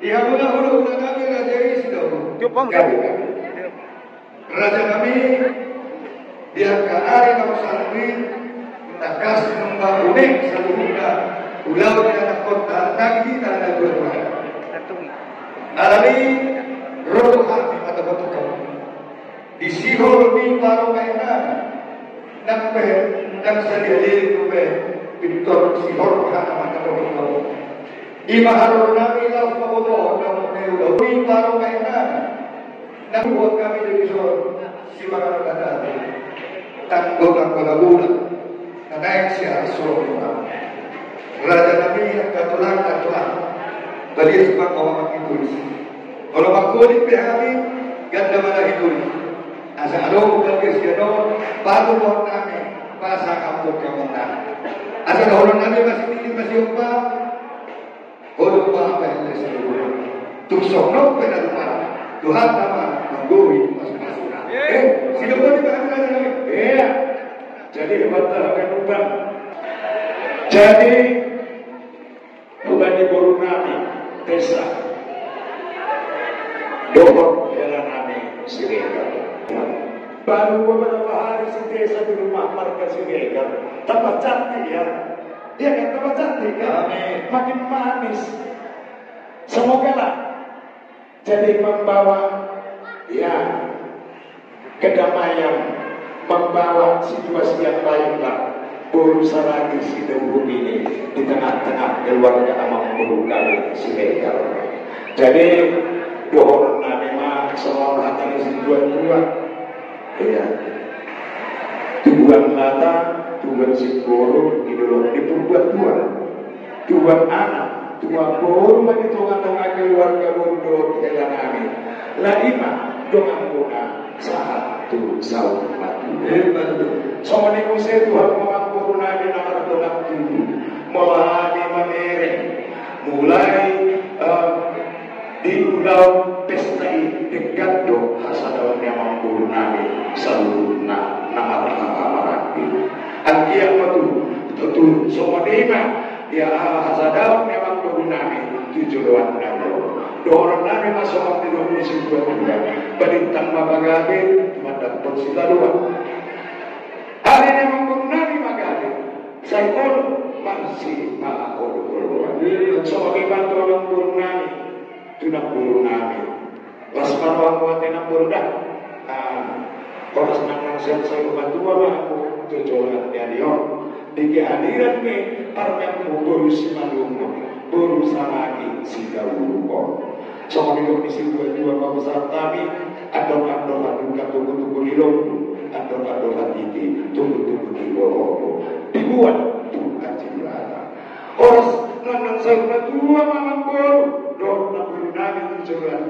Dihahula-hula kami Raja Wisnu. Kami, kami. Raja kami dia kanari ng sarili takas ng mabuning sa lubuga ulaw niya na kota nagkita na nagulungan. Alami rohan ni matabatukam. Disihol ni parang kainan nagpe nagsalili ko be pintor sihol ka na matabatukam. Imaharol namin lang mabuto ng mga ni parang kainan Nabuhat kami dari Sol, si mga nagdadali. Tanggol ang palagulang na naik siya Sol. Raja kami ang katulang katulang. Balias pa ko ang itulis. Kalau makulit pa kami, ganda man ang itulis. Asa ano, kalkis gano, bago mo namin, pasa kampung kamunta. Asa kahulong namin, masih tingin masih umpa, hulong pa ang pahilay sa lubulang. Tuksok no, pinagumara. Tuhan nama mengguri masuk-masuk. Eh, sila pun juga ada lagi. Iya. Jadi hebatlah akan ubah. Jadi bukan di Borunami, desa. Dohor jalan nami Siregar. Baru beberapa hari si desa di rumah marga Siregar. Tambah cantik ya. Dia kan tambah cantik kan? Amin. Makin manis. Semoga lah jadi membawa ya kedamaian membawa situasi yang baiklah berusaha lagi si Dembung ini di tengah-tengah keluarga Amang Buru kami si Bekal jadi dohor memang semua hati si dua-dua ya tujuan lata tujuan si guru idul diperbuat dua tujuan anak tua buru bagi tonga-tonga keluarga mundo jalan kami la ima doang guna satu saud mati. Eh. Sama ni kuse Tuhan mengampun nabi nama doang tubuh melani mamere mulai eh, di ulau pesta dekat do hasadawan yang mampu nabi seluruh na nama rahamarati Angkian matu betul semua dima ya hasadawan yang mampu nabi tujuh doang nabi. Dorong nabi masuk di dunia sebuah juga Berintang mabagabe Mendapur sila dua. Hari ini mampu nabi magabe Saya pun masih mahu keluar Sebagai bantu orang burung nabi Tunang orang buat yang burung dah Kalau senang nang saya bantu aku Tujuan Di Parang buru si si dahulu Sama di komisi dua-dua Pembesar kami Adon-adon aduka tunggu-tunggu di lombu Adon-adon hati Tunggu-tunggu di bawah Dibuat Tuhan dua malam baru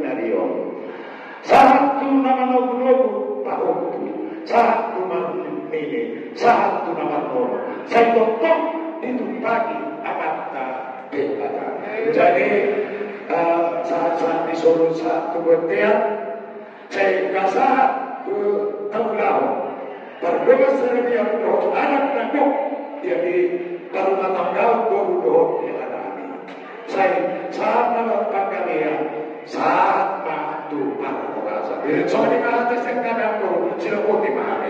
dari orang satu nama nobu-nobu tahun satu ini satu nama nobu saya tonton itu pagi amata belada jadi eh, saat-saat di Solo saat kemudian saya kasih ke Tenggelam berdoa seribu yang doa anak jadi kalau matang kau baru doa yang ada saya saat saat ko mahali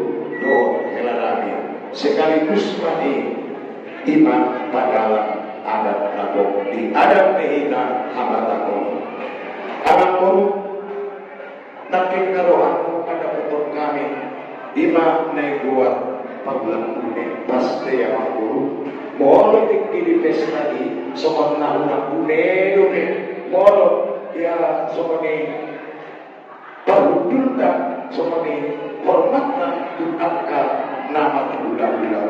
Sekaligus mati Iman padahal adat ako Di adat nihina hamat ako Anak ko Naking karohan ko pada betul kami Ima na buat paglangkune Paste yang aku Molo tinggi pesta di Sokan na unang une dune Molo ya sokani Pagudulta sokani Hormat na tunaka Nama tula-tula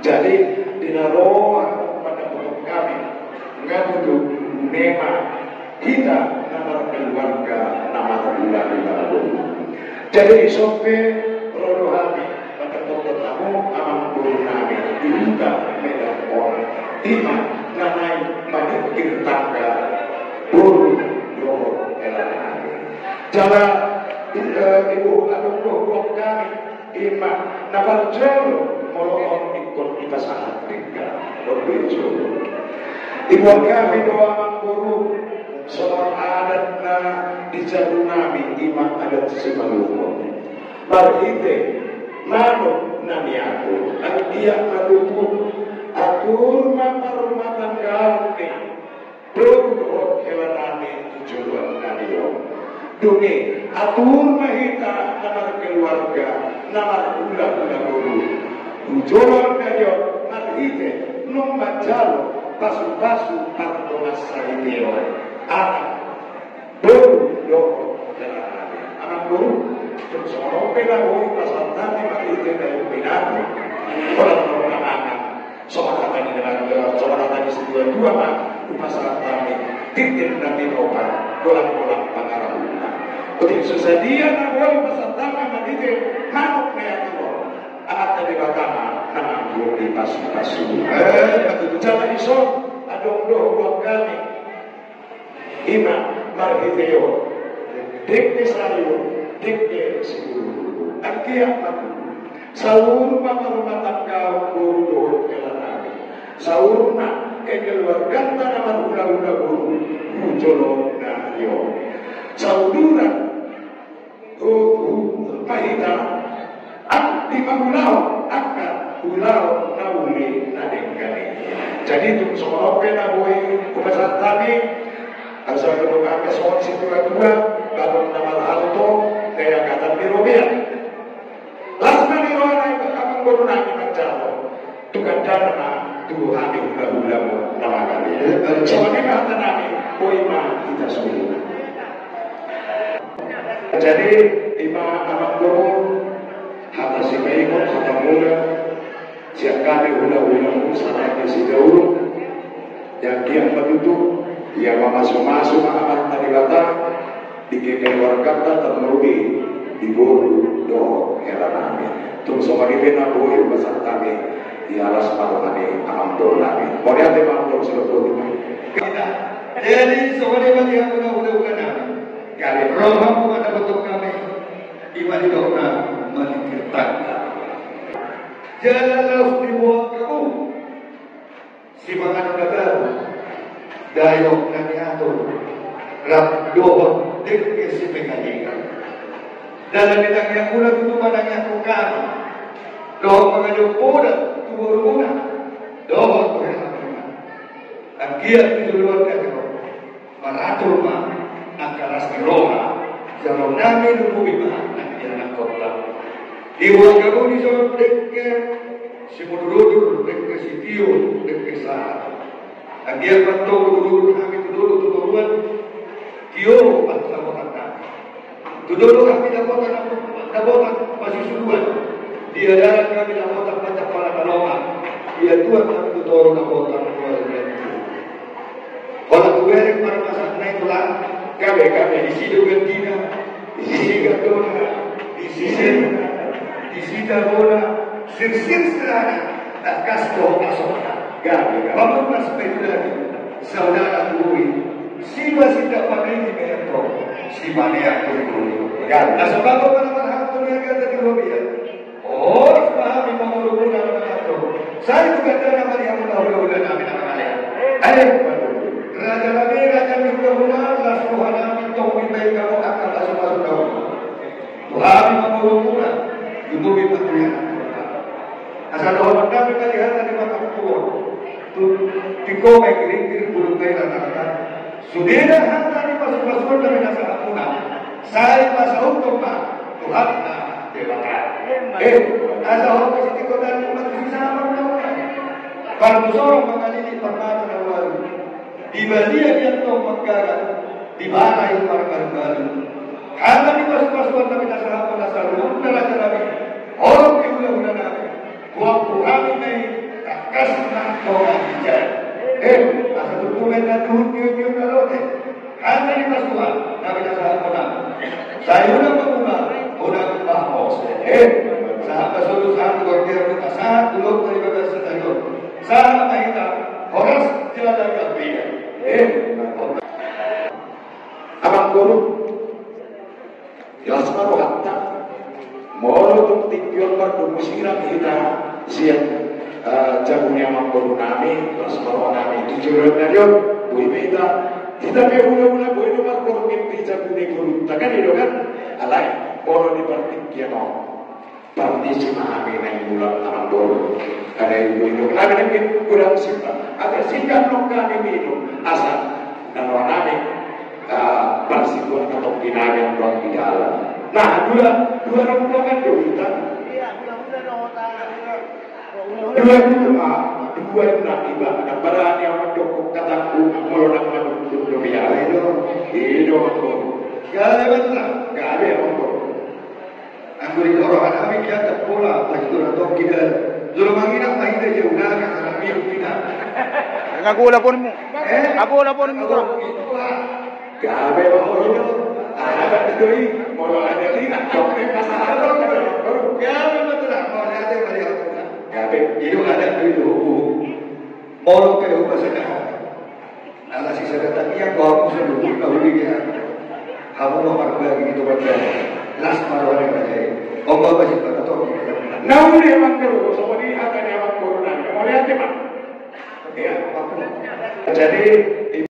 Jadi dinaroa pada pokok kami ngabudu nema kita nama keluarga nama keluarga. Jadi sope rodo hati pada pokok kamu amang guru nami dibuka medan orang ima nanai manikir tangga buru doho elanami. Jala ibu anu doho kami ima nama jelo molo ikut kita sangat tinggal berbejo. Ibu kami doa guru soal adat na di jalur nabi imam adat semalungo. Marhite mano nami aku? Ang dia maluput atur mamarumatan gauni Dodo hewanani tujuan naniyo. Dungi atur mahita nama keluarga nama ulang-ulang guru. Tujuan naniyo marhite nung majalo pasu-pasu atau masaimio anak baru doko anak baru terus orang pernah mau pasal tadi mati itu dari pinatu orang orang anak soal kata di dalam soal kata di sebuah dua mah pasal tadi titip nanti obat kolam-kolam pangarahutan Ketika susah dia nak boleh itu manuk kayak tuh anak tadi bakama nama gue di pasu-pasu eh jalan iso. Adong doh buat kami. Ima marhiteo dekne sayo dekne siguru akia matu saur mama rumah tangga guru doh kelanami saur na ke keluarga nama hula-hula guru. Mujolo na yo saudura oh pahita ak di magulau akan ulau nauli nadengkani. Jadi itu sekolah pena boy. Kebesaran kami asal itu kami soal situ dua baru nama alto kayak kata birobia lasma di roda itu kami baru nanti mencalo tukang dana tuh kami udah udah nama kami. Soalnya kata kami boy mah kita semua jadi lima anak guru hata si maikot hata mula siap kami ulah-ulah sana si jauh yang dia menutup yang masuk-masuk amat tadi kata di keluar kata termerugi di bulu do heran terus sama di bena boy besar kami di alas paru kami amam do kami mau lihat sudah do kita jadi soalnya bagi yang udah-udah kami kali roh pada bentuk kami. Iman itu menikirtaka Jalalah dibuat kamu. Si makan gagal Dayok na niyato Rabdohon Din si pengajikan Dalam yang mula tutupan ang yakong kami Dohon mga dupunan Tumuro muna Dohon ko yung mga Ang kiyat tinuluan ka ko Maratul ma Ang karas ni Roma Sa namin lumubima Ang kiyat ng kota Iwan kamu ni sa dekke si mudurudur dekke si tio dekke sa. Panto mudurudur kami tudulu tuturuan tio at sa botan kami. Tudulu kami dapat dapat masih suluan. Dia darat kami dapat banyak para kaloma. Dia tuan kami na botan kuala Kalau tuwere para masak na ito lang, kami kami di sido gantina, di sisi gatona, di sisi di sida bola sirsir serana at kasto asona gabi vamos mas pedulani saudara tui siwa sida pagay di metro si mania tui gabi asababo para marham dunia kata di robia oh pahami ng mga ito saya juga dana mali ang ulah-ulah namin ang mga ay Raja kami, Raja Mirgahuna, lasuhan namin itong ibay kamu akan lasumasukan Tuhan mamuluguna Yutubi patuya. Asal orang kami melihat dari mata kuat. Tu tiko mai kirim kirim bulu kai rata-rata. Sudah hanta di masuk masuk dari nasa apuna. Saya pasal untuk pak Tuhan na dewata. Eh, asal orang kasi tiko dari umat bisa mana Kalau seorang mengalami permata na waru. Di balia dia tahu magkara. Di bahay para baru Hanya di masuk-masuk kami nasa hapon nasa rumah na raja namin. Orang yang udah-udah namin. Waktu kami may kas nang kong bijan. Eh, asa tutulan na tuhod niyo niyo na lote. Handa ni Pasuhan, nabi na sa mo na. Sa iyo na paguna, unang pahos. Eh, sa kasulusan ko gobyerno ka sa tulog na ibagas sa tayo. Sa mahita, horas sila lang kapiyan. Eh, Abang guru, jelas baru hatta. Moro tung tinggion bar musira kita siap abang guru nami, baru nami na yun, bui beta. Kita ke ula-ula bui no bar guru mimpi jagonya guru. Takan itu kan, alai, moro di partiknya no. Partisima kami na ulang abang guru. Ada yang minum, ada yang kurang simpan. Ada singkat no kami minum, asal. Dan orang nami, uh, persikuan atau kinayan ruang di dalam. Nah, dua dua rombongan kita, dua itu ah, dua itu nak tiba. Ada barang yang mendukung kataku melunak mendukung dunia. Itu, itu aku. Gak ada lah. Gak ada yang aku. Ang gulit orang kami kaya terpola, pas itu atau kita zulumangin ang mahita jauh na kasarami yung kita. Aku lapor mo. Eh? Aku lapor mo. Itu lah. Gak ada yang aku. Ada itu ini, mau ada tidak? Kau ini masalah. Kaya betul lah, mau natin mali ako na. Gak ada. Iyo ada itu. Moro kayo ba sa kahan? Ala si Sagatan iya ko ako sa lubog na huli kaya. Habang gitu ba Last marawari ka dyan. O ba ba si Pagkato? Nauli emang terus, semua ini akan corona. Emang. Ya, jadi